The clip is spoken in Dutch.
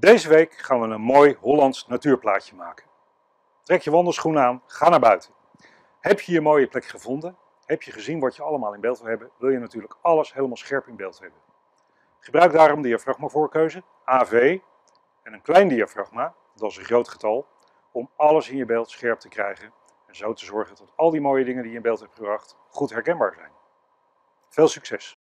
Deze week gaan we een mooi Hollands natuurplaatje maken. Trek je wandelschoenen aan, ga naar buiten. Heb je je mooie plek gevonden? Heb je gezien wat je allemaal in beeld wil hebben? Wil je natuurlijk alles helemaal scherp in beeld hebben. Gebruik daarom de diafragmavoorkeuze AV en een klein diafragma, dat is een groot getal, om alles in je beeld scherp te krijgen en zo te zorgen dat al die mooie dingen die je in beeld hebt gebracht goed herkenbaar zijn. Veel succes!